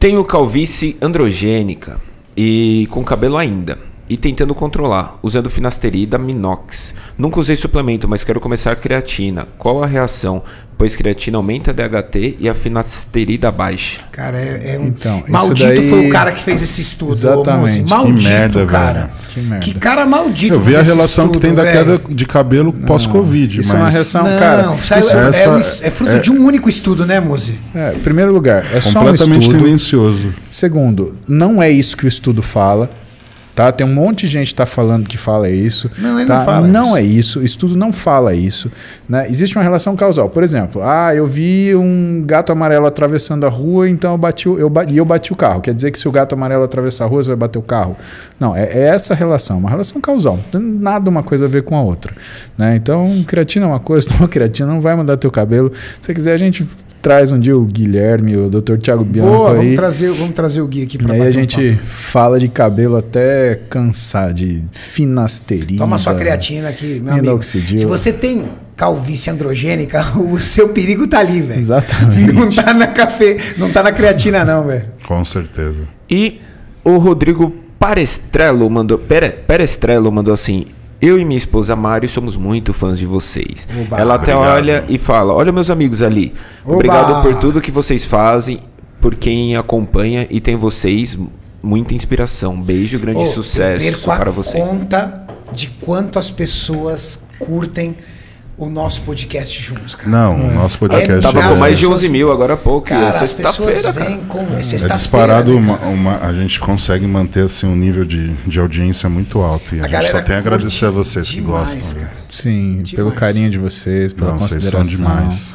Tenho calvície androgênica e com cabelo ainda. E tentando controlar, usando finasterida minox. Nunca usei suplemento, mas quero começar creatina. Qual a reação? Pois creatina aumenta a DHT e a finasterida baixa. Cara, é, é um... Então, isso maldito daí- foi o cara que fez esse estudo. Exatamente. Mozi. Que Maldito, merda, cara. velho. Que merda. Que cara maldito. Eu vi a relação que estudo, tem da velho. queda de cabelo pós-Covid, Isso mas é uma reação, Não, cara. isso aí isso é, essa- é um es- é fruto é- de um único estudo, né, Muzi? é, em primeiro lugar, é só um completamente estudo. tendencioso. Segundo, não é isso que o estudo fala. Tá? Tem um monte de gente que está falando que fala isso. Não, ele tá? não fala Não isso. é isso. Estudo não fala isso. Né? Existe uma relação causal. Por exemplo, ah, eu vi um gato amarelo atravessando a rua, então eu bati, o- eu, e eu bati o carro. Quer dizer que se o gato amarelo atravessar a rua, você vai bater o carro? Não, é, é essa relação, uma relação causal. Não tem nada uma coisa a ver com a outra. Né? Então, creatina é uma coisa, toma creatina, não vai mudar teu cabelo. Se você quiser, a gente traz um dia o Guilherme, o Dr. Thiago Bianco Boa, aí. vamos trazer, vamos trazer o Gui aqui E pra aí a um gente papo. fala de cabelo até cansar, de finasterida. Toma sua creatina aqui, meu amigo. Se você tem calvície androgênica, o seu perigo tá ali, velho. Exatamente. Não tá na café, não tá na creatina não, velho. Com certeza. E o Rodrigo Parestrello mandou, Pere, Perestrello mandou assim: Eu e minha esposa Mari somos muito fãs de vocês. Oba. Ela até Obrigado. olha e fala: Olha meus amigos ali. Oba. Obrigado por tudo que vocês fazem, por quem acompanha e tem vocês muita inspiração. Beijo, grande eu sucesso para vocês. conta de quanto as pessoas curtem o nosso podcast juntos, cara. Não, o nosso podcast É, Tava com mais de pessoas- 11 mil agora há pouco. e Cara, é as pessoas vêm com... É É disparado, né, uma, uma- a gente consegue manter assim, um nível de, de audiência muito alto. E a, gente galera só tem a agradecer a vocês que demais, gostam. né? cara. Sim, Demais. pelo carinho de vocês, pela Não, vocês são consideração. demais.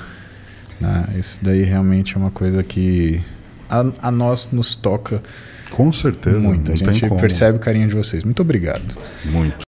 né? Isso daí realmente é uma coisa que a, a nós nos toca Com certeza. muito. A gente percebe o carinho de vocês. Muito obrigado. Muito.